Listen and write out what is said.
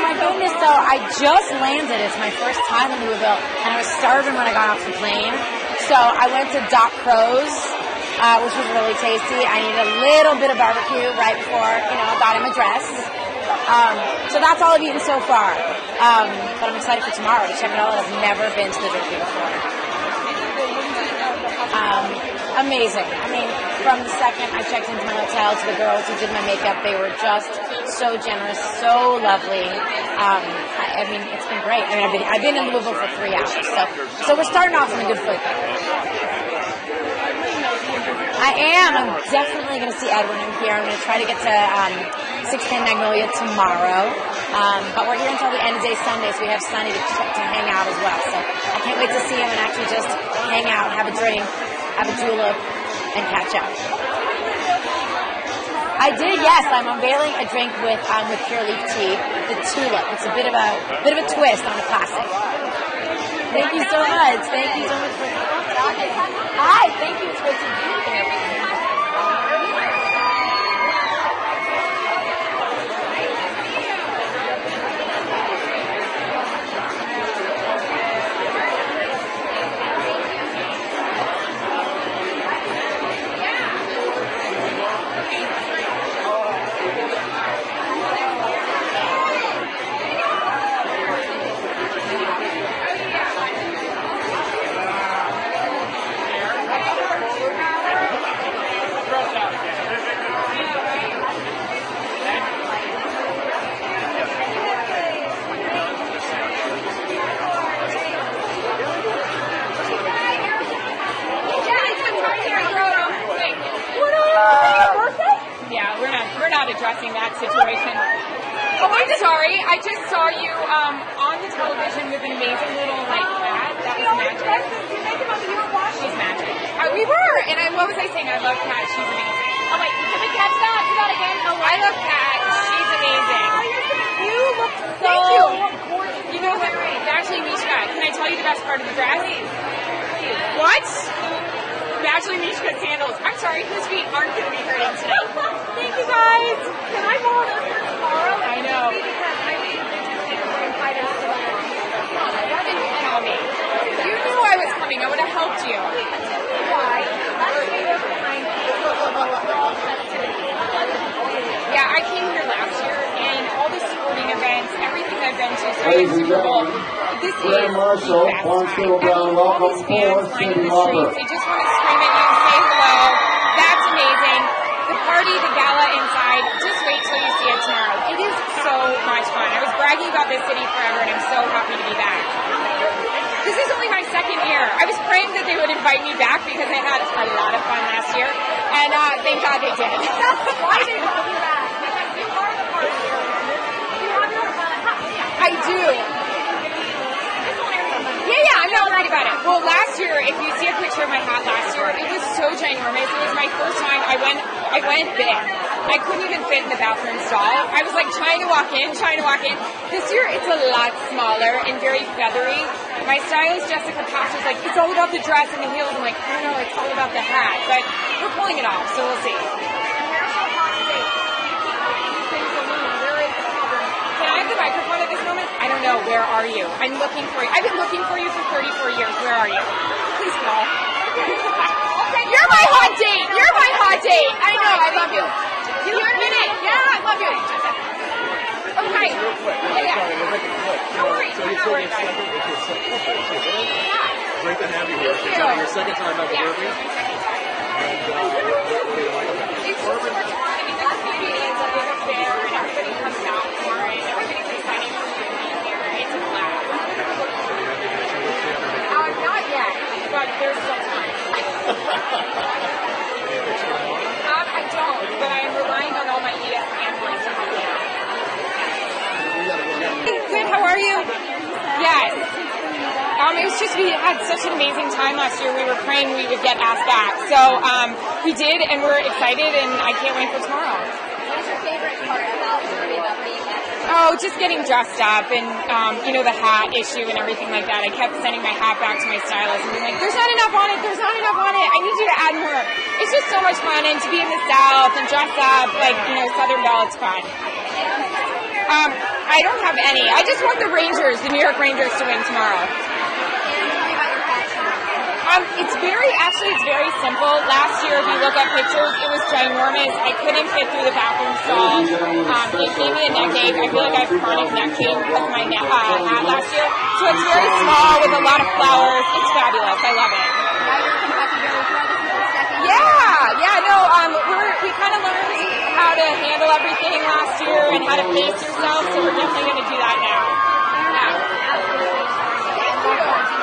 Oh my goodness! So I just landed. It's my first time in Louisville, and I was starving when I got off the plane. So I went to Doc Crow's, uh, which was really tasty. I needed a little bit of barbecue right before you know I got him a dress. Um, so that's all I've eaten so far. Um, but I'm excited for tomorrow to check it out. I've never been to the Drinky before. Um, amazing. I mean, from the second I checked into my hotel to the girls who did my makeup, they were just so generous, so lovely. Um, I, I mean, it's been great. I mean, I've been I've been in Louisville for three hours, so so we're starting off on a good foot. I am. I'm definitely going to see Edwin in here. I'm going to try to get to um, 610 Magnolia tomorrow. Um, but we're here until the end of day Sunday, so we have Sunday to, to hang out as well. So I can't wait to see him and actually just hang out, have a drink, have a julep, and catch up. I did, yes. I'm unveiling a drink with um, with Pure Leaf Tea, the Tulip. It's a bit of a bit of a twist on a classic. Thank you so much. Thank you so much for Hi, thank you. It's great to be here. Situation. Oh, I'm sorry. I just saw you um, on the television with an amazing little like cat. That was magic. She's magic. Uh, we were, and I what was I saying? I love Kat. She's amazing. Oh wait, can we catch that? Do that again? Oh, I love Kat. She's amazing. You look so Thank you. You know what? Badgley Mischka, can I tell you the best part of the dress? What? Badgley Mischka sandals. I'm sorry, his feet aren't going to be hurting today. Thank you guys. Can I borrow those for tomorrow? I know. Because I need to invite us to Why didn't you tell me? You knew I was coming. I would have helped you. Why? Let's say we're behind Yeah, I came here last year, and all the sporting events, everything I've been to, so Ladies This is Marshall, the best Brown, welcome forward, Cyndi Lauper. they just want to scream at you and say hello. That's amazing. The party, the gala inside, just wait till you see it tomorrow. It is so much fun. I was bragging about this city forever, and I'm so happy to be back. This is only my second year. I was praying that they would invite me back because I had a lot of fun last year, and uh, thank God they did. Why they love you back? Because you are the party hero. You have your uh, I do. Yeah, yeah, I'm not worried about it. Well, last year, if you see a picture of my hat last year, it was so ginormous. It was my first time. I went, I went big. I couldn't even fit in the bathroom stall. I was like trying to walk in, trying to walk in. This year, it's a lot smaller and very feathery. My stylist Jessica Pass was like, "It's all about the dress and the heels." I'm like, "I know, it's all about the hat." But we're pulling it off, so we'll see. Microphone at this moment? I don't know. Where are you? I'm looking for you. I've been looking for you for 34 years. Where are you? Please. You're my hot date. You're my hot date. I know. I love you. You're in it. Yeah, I love you. Okay. Yeah, yeah. No worries. I'm not worried about it. Great to have you here. You. your second time at Yeah, Derby. it's my second time. And, uh, what, what do you like about it? It's just so much fun. I mean, the community is a big affair, and everybody comes out for it. Everybody's excited for me to be here. It's a blast. Uh, not yet, but there's still time. um, I don't, but I am relying on all my E ESPN points to help me out. Good, how are you? Yes. Um, it was just we had such an amazing time last year. We were praying we would get asked back, so um, we did, and we're excited, and I can't wait for tomorrow. What's your favorite part about about being? Oh, just getting dressed up and, um, you know, the hat issue and everything like that. I kept sending my hat back to my stylist and being like, there's not enough on it, there's not enough on it, I need you to add more. It's just so much fun and to be in the South and dress up like, you know, Southern Belle, it's fun. Um, I don't have any. I just want the Rangers, the New York Rangers, to win tomorrow. Um, it's very, actually, it's very simple. Last year, if you look at pictures, it was ginormous. I couldn't fit through the bathroom stall. Um, it gave me a neck ache. I feel like I have chronic neck pain of my ne- uh, last year. So it's very small with a lot of flowers. It's fabulous. I love it. Yeah, yeah, no, um, we're, we kind of learned how to handle everything last year and how to pace yourself, so we're definitely going to do that now. Yeah.